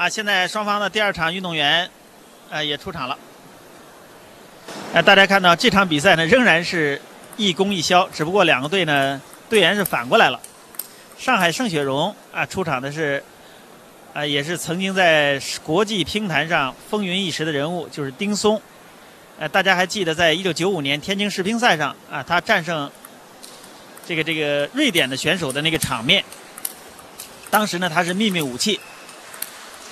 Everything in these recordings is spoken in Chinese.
啊，现在双方的第二场运动员，呃，也出场了。呃，大家看到这场比赛呢，仍然是一攻一消，只不过两个队呢，队员是反过来了。上海盛雪荣啊，出场的是，啊，也是曾经在国际乒坛上风云一时的人物，就是丁松。呃，大家还记得，在一九九五年天津世乒赛上啊，他战胜这个这个瑞典的选手的那个场面，当时呢，他是秘密武器。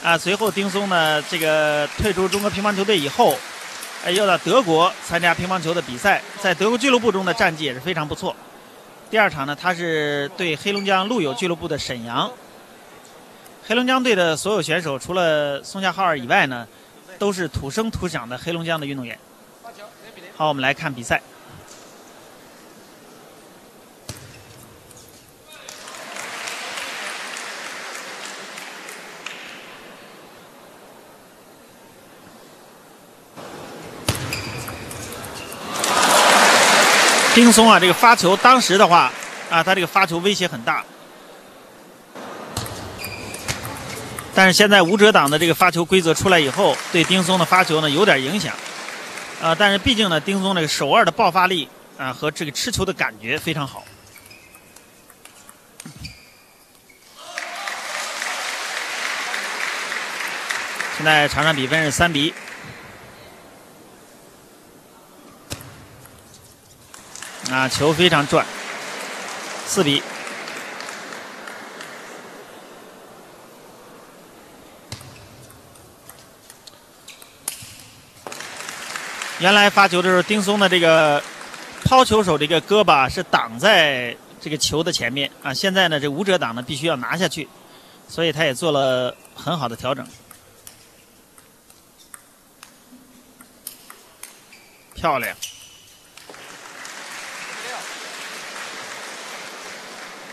啊，随后丁松呢，这个退出中国乒乓球队以后，呃，又到德国参加乒乓球的比赛，在德国俱乐部中的战绩也是非常不错。第二场呢，他是对黑龙江陆友俱乐部的沈阳。黑龙江队的所有选手，除了松下浩二以外呢，都是土生土长的黑龙江的运动员。好，我们来看比赛。丁松啊，这个发球当时的话，啊，他这个发球威胁很大。但是现在无遮挡的这个发球规则出来以后，对丁松的发球呢有点影响。啊，但是毕竟呢，丁松这个手腕的爆发力啊和这个吃球的感觉非常好。现在场上比分是三比一啊，球非常转，四比。原来发球的时候，丁松的这个抛球手这个胳膊是挡在这个球的前面啊。现在呢，这无遮挡呢必须要拿下去，所以他也做了很好的调整，漂亮。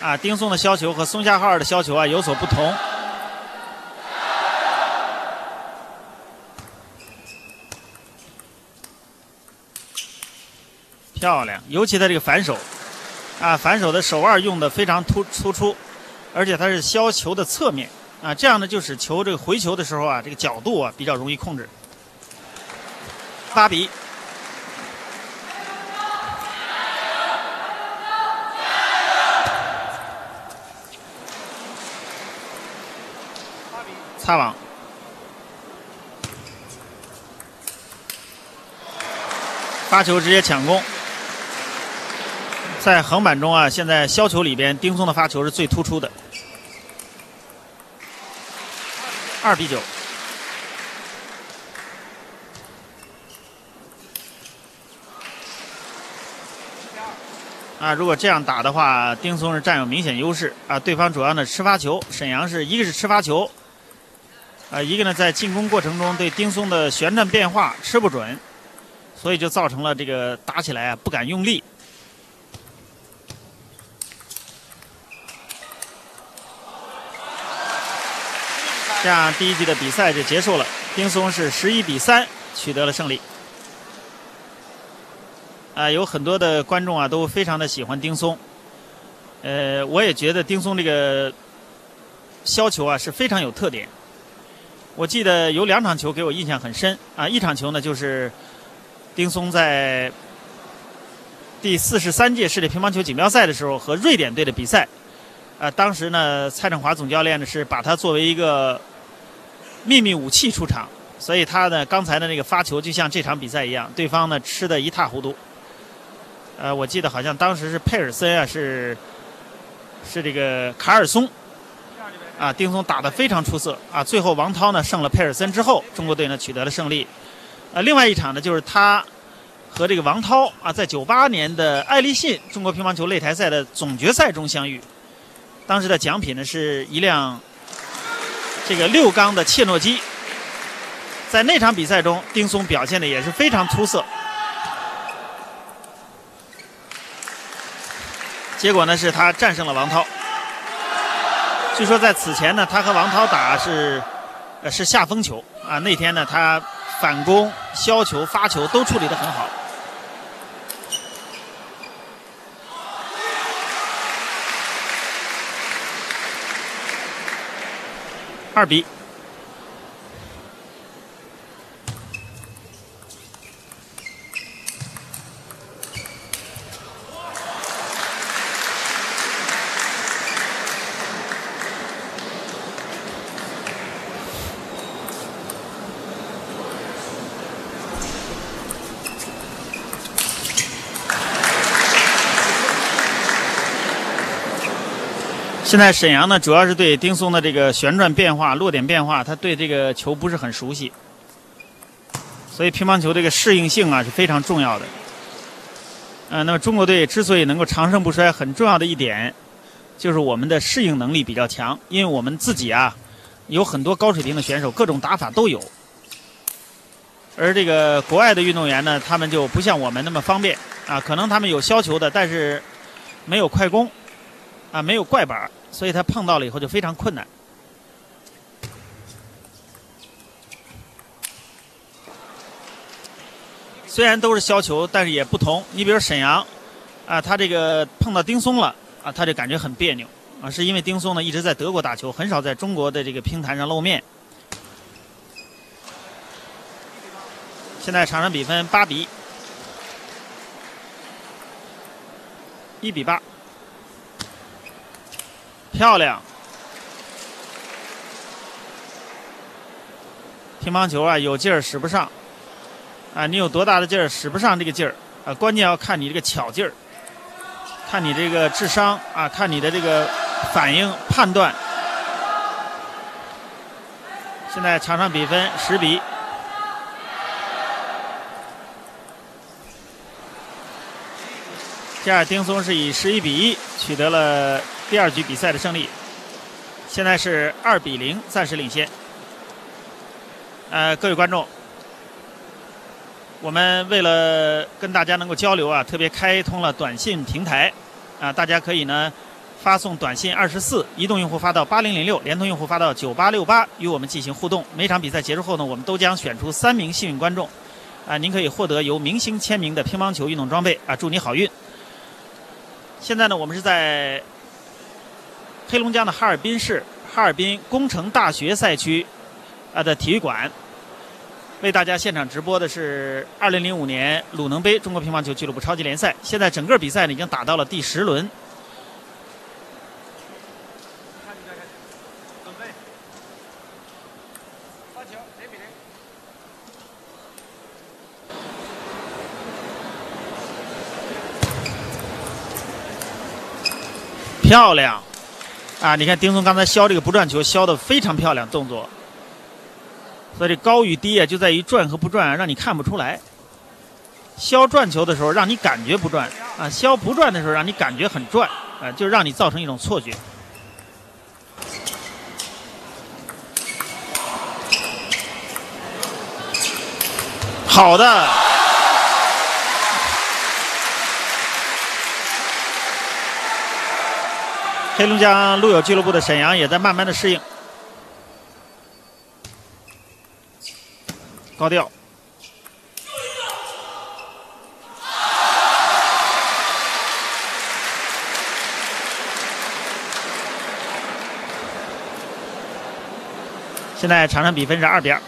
啊，丁松的削球和松下浩二的削球啊有所不同。漂亮，尤其他这个反手，啊，反手的手腕用的非常突突出，而且他是削球的侧面，啊，这样呢就使球这个回球的时候啊，这个角度啊比较容易控制。八比。擦网，发球直接抢攻。在横板中啊，现在削球里边，丁松的发球是最突出的。二比九。啊，如果这样打的话，丁松是占有明显优势啊。对方主要呢吃发球，沈阳是一个是吃发球。啊，一个呢，在进攻过程中对丁松的旋转变化吃不准，所以就造成了这个打起来啊不敢用力。这样第一局的比赛就结束了，丁松是十一比三取得了胜利。啊，有很多的观众啊都非常的喜欢丁松，呃，我也觉得丁松这个削球啊是非常有特点。我记得有两场球给我印象很深啊，一场球呢就是丁松在第四十三届世界乒乓球锦标赛的时候和瑞典队的比赛，呃，当时呢蔡振华总教练呢是把他作为一个秘密武器出场，所以他呢刚才的那个发球就像这场比赛一样，对方呢吃的一塌糊涂。呃，我记得好像当时是佩尔森啊，是是这个卡尔松。啊，丁松打得非常出色啊！最后王涛呢胜了佩尔森之后，中国队呢取得了胜利。呃，另外一场呢就是他和这个王涛啊，在九八年的爱立信中国乒乓球擂台赛的总决赛中相遇。当时的奖品呢是一辆这个六缸的切诺基。在那场比赛中，丁松表现的也是非常出色。结果呢是他战胜了王涛。据说在此前呢，他和王涛打是，呃，是下风球啊。那天呢，他反攻、削球、发球都处理得很好。二比，现在沈阳呢，主要是对丁松的这个旋转变化、落点变化，他对这个球不是很熟悉，所以乒乓球这个适应性啊是非常重要的。嗯，那么中国队之所以能够长盛不衰，很重要的一点就是我们的适应能力比较强，因为我们自己啊有很多高水平的选手，各种打法都有。而这个国外的运动员呢，他们就不像我们那么方便啊，可能他们有削球的，但是没有快攻啊，没有怪板，所以他碰到了以后就非常困难。虽然都是削球，但是也不同。你比如沈阳啊，他这个碰到丁松了啊，他就感觉很别扭啊，是因为丁松呢一直在德国打球，很少在中国的这个乒坛上露面。现在场上比分八比一比八，漂亮！乒乓球啊，有劲儿使不上啊！你有多大的劲儿使不上这个劲儿啊？关键要看你这个巧劲儿，看你这个智商啊，看你的这个反应判断。现在场上比分十比。这样，丁松是以十一比一取得了第二局比赛的胜利，现在是二比零，暂时领先。呃，各位观众，我们为了跟大家能够交流啊，特别开通了短信平台啊，大家可以呢发送短信二十四，移动用户发到八零零六，联通用户发到九八六八，与我们进行互动。每场比赛结束后呢，我们都将选出三名幸运观众，啊，您可以获得由明星签名的乒乓球运动装备啊，祝你好运。现在呢，我们是在黑龙江的哈尔滨市哈尔滨工程大学赛区啊的体育馆，为大家现场直播的是2005年鲁能杯中国乒乓球俱乐部超级联赛。现在整个比赛呢已经打到了第十轮。漂亮，啊！你看丁松刚才削这个不转球，削的非常漂亮，动作。所以这高与低啊，就在于转和不转，让你看不出来。削转球的时候，让你感觉不转；啊，削不转的时候，让你感觉很转，啊，就让你造成一种错觉。好的。黑龙江路友俱乐部的沈阳也在慢慢的适应，高调。现在场上比分是二比二。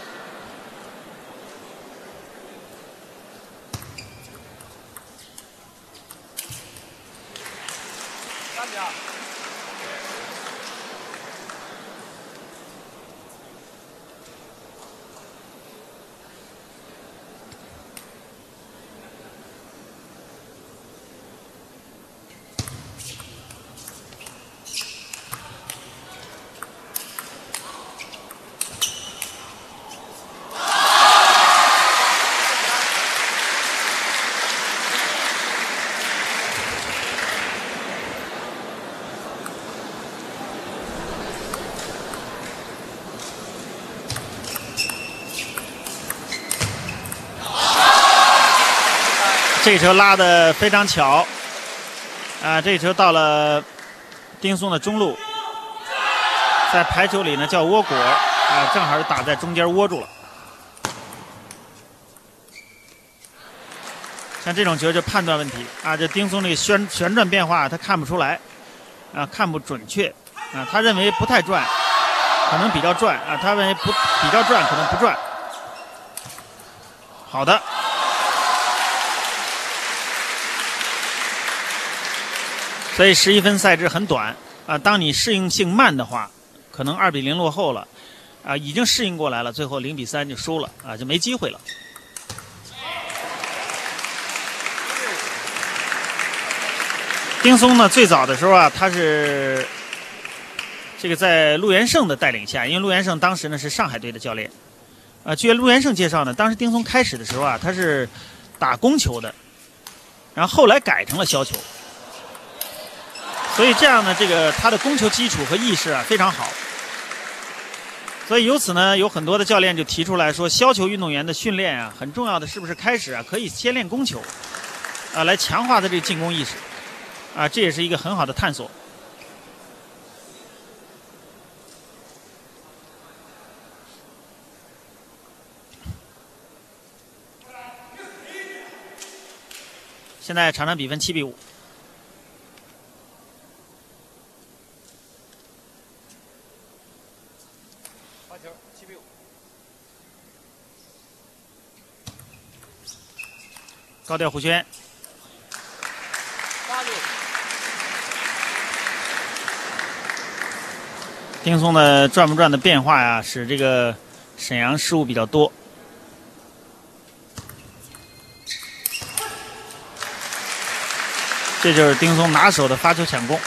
这球拉的非常巧，啊，这球到了丁松的中路，在排球里呢叫窝果，啊，正好是打在中间窝住了。像这种球就判断问题，啊，这丁松那个旋旋转变化他看不出来，啊，看不准确，啊，他认为不太转，可能比较转，啊，他认为不比较转，可能不转。好的。所以十一分赛制很短啊！当你适应性慢的话，可能二比零落后了，啊，已经适应过来了，最后零比三就输了啊，就没机会了。丁松呢，最早的时候啊，他是这个在陆元胜的带领下，因为陆元胜当时呢是上海队的教练。啊，据陆元胜介绍呢，当时丁松开始的时候啊，他是打攻球的，然后后来改成了削球。所以这样呢，这个他的攻球基础和意识啊非常好。所以由此呢，有很多的教练就提出来说，削球运动员的训练啊，很重要的是不是开始啊可以先练攻球，啊来强化他这个进攻意识，啊这也是一个很好的探索。现在场上比分七比五。发球七比五。高调弧圈。丁松的转不转的变化呀，使这个沈阳失误比较多。这就是丁松拿手的发球抢攻。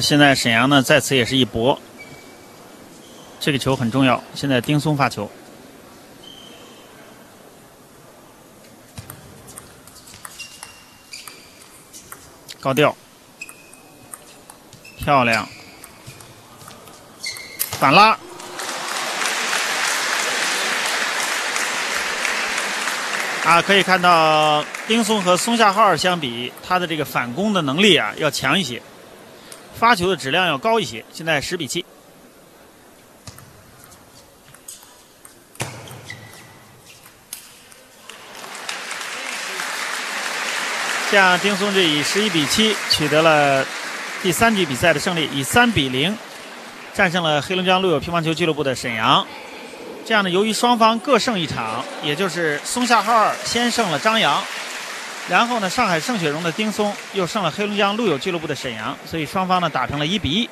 现在沈阳呢在此也是一搏，这个球很重要。现在丁松发球，高调，漂亮，反拉。啊，可以看到丁松和松下浩相比，他的这个反攻的能力啊要强一些。发球的质量要高一些，现在十比七。这样，丁松志以十一比七取得了第三局比赛的胜利，以三比零战胜了黑龙江陆友乒乓球俱乐部的沈阳。这样呢，由于双方各胜一场，也就是松下浩二先胜了张扬。然后呢，上海盛雪荣的丁松又胜了黑龙江陆友俱乐部的沈阳，所以双方呢打成了一比一。